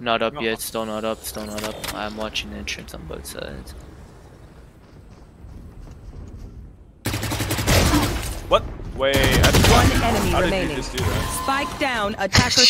Not up yet, still not up, still not up. I'm watching entrance on both sides. What? Wait, I One enemy remaining. Spike down, attacker